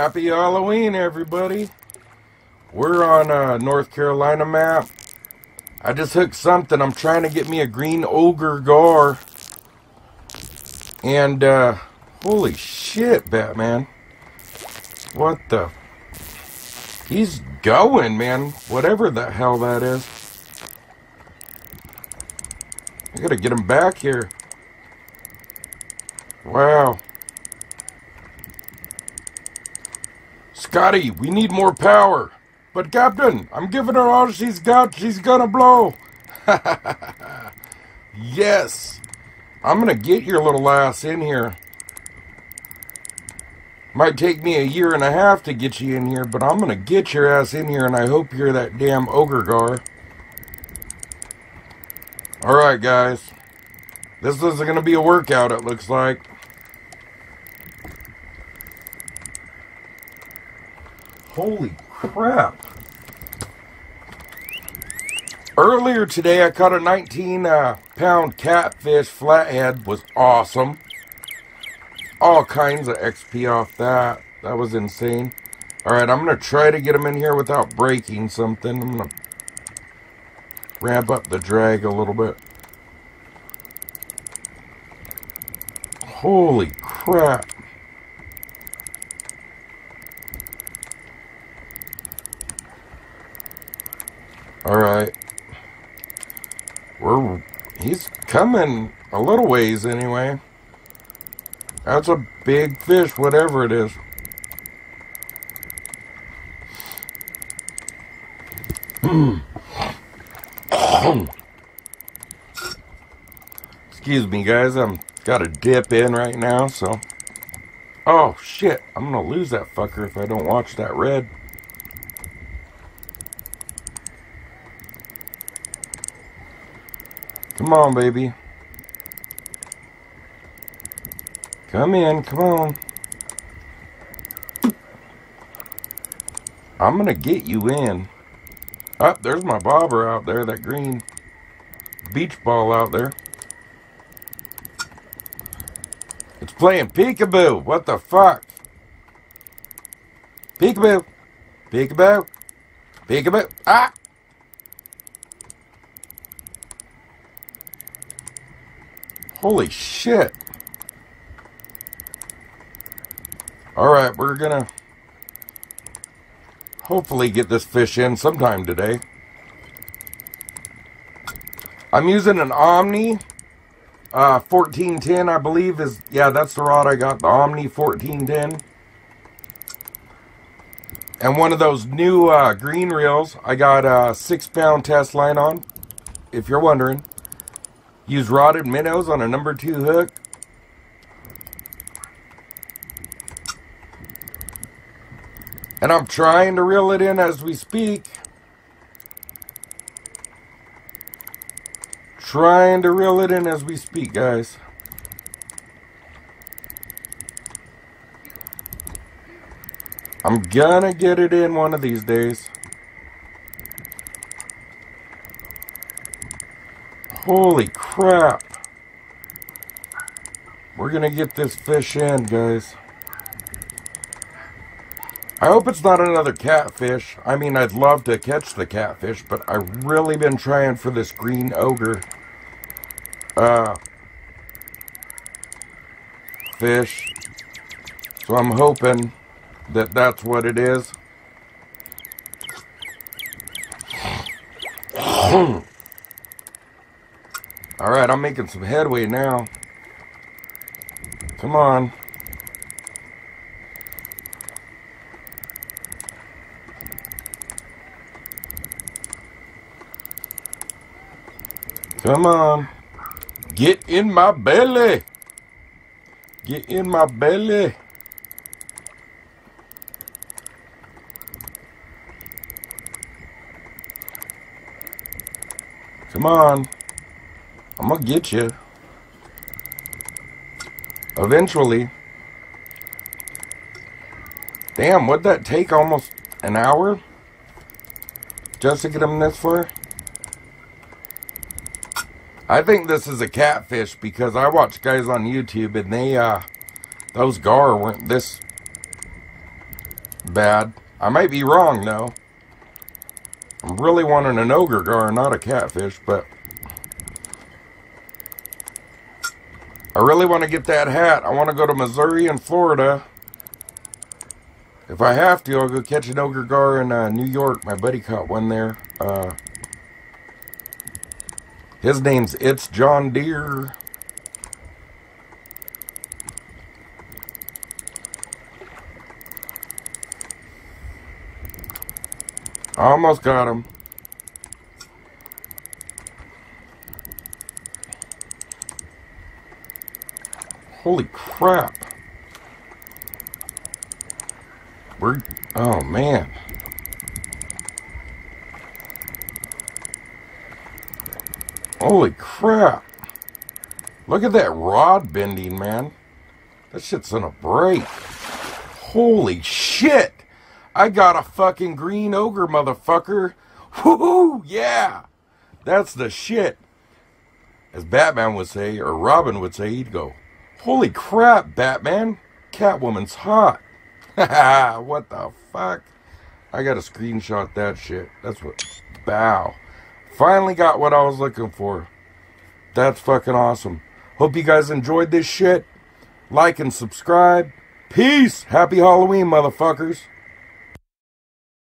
Happy Halloween, everybody. We're on a North Carolina map. I just hooked something. I'm trying to get me a green ogre gar. And, uh, holy shit, Batman. What the? He's going, man. Whatever the hell that is. I gotta get him back here. Wow. Scotty, we need more power. But Captain, I'm giving her all she's got. She's gonna blow. yes. I'm gonna get your little ass in here. Might take me a year and a half to get you in here, but I'm gonna get your ass in here and I hope you're that damn ogre gar. Alright guys. This is gonna be a workout it looks like. Holy crap. Earlier today, I caught a 19 uh, pound catfish flathead. Was awesome. All kinds of XP off that. That was insane. Alright, I'm going to try to get him in here without breaking something. I'm going to ramp up the drag a little bit. Holy crap. Alright. We're he's coming a little ways anyway. That's a big fish, whatever it is. Excuse me guys, I'm got a dip in right now, so Oh shit, I'm gonna lose that fucker if I don't watch that red. Come on, baby. Come in, come on. I'm gonna get you in. Up oh, there's my bobber out there, that green beach ball out there. It's playing peekaboo. What the fuck? Peekaboo. Peekaboo. Peekaboo. Ah! Holy shit. Alright, we're gonna hopefully get this fish in sometime today. I'm using an Omni uh, 1410, I believe is, yeah, that's the rod I got, the Omni 1410. And one of those new uh, green reels, I got a six pound test line on, if you're wondering. Use rotted minnows on a number two hook. And I'm trying to reel it in as we speak. Trying to reel it in as we speak, guys. I'm gonna get it in one of these days. Holy crap. We're going to get this fish in, guys. I hope it's not another catfish. I mean, I'd love to catch the catfish, but I've really been trying for this green ogre uh, fish. So I'm hoping that that's what it is. Alright, I'm making some headway now. Come on. Come on. Get in my belly. Get in my belly. Come on. I'm gonna get you. Eventually. Damn, would that take almost an hour? Just to get them this far? I think this is a catfish because I watch guys on YouTube and they, uh, those gar weren't this bad. I might be wrong, though. I'm really wanting an ogre gar, not a catfish, but... I really want to get that hat. I want to go to Missouri and Florida. If I have to, I'll go catch an ogre gar in uh, New York. My buddy caught one there. Uh, his name's It's John Deere. I almost got him. Holy crap. We're, oh man. Holy crap. Look at that rod bending, man. That shit's gonna break. Holy shit. I got a fucking green ogre, motherfucker. Woohoo! Yeah! That's the shit. As Batman would say, or Robin would say, he'd go, Holy crap, Batman! Catwoman's hot. what the fuck? I gotta screenshot that shit. That's what. Bow. Finally got what I was looking for. That's fucking awesome. Hope you guys enjoyed this shit. Like and subscribe. Peace. Happy Halloween, motherfuckers.